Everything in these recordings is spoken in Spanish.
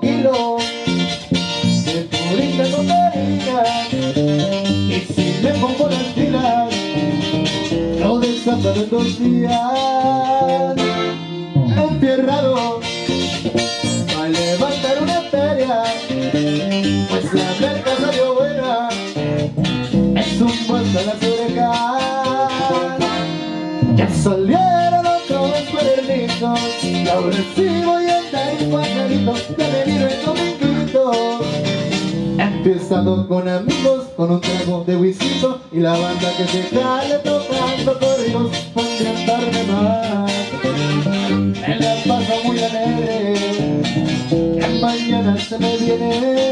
Kilo de purita cocaína la merca salió buena. Es un puesto a las orejas ya salieron otros cuadernitos. Y ahora sí voy a andar en pajarito ya me vino el dominguito Empezando con amigos, con un trago de whisky Y la banda que se jale tocando corridos Podría darme más. Me la paso muy alegre Que mañana se me viene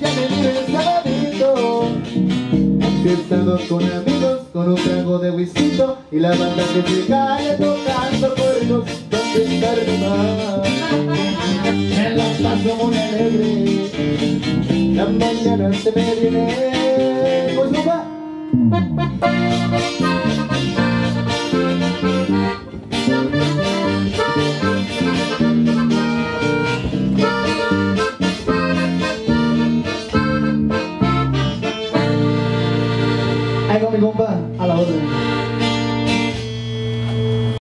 Ya me el sabadito Empezando con amigos Con un trago de whisky Y la banda que se cae tocando corridos Donde estar más me la paso muy alegre. La mañana se me viene. Pues no Ay, 公笨，阿拉不认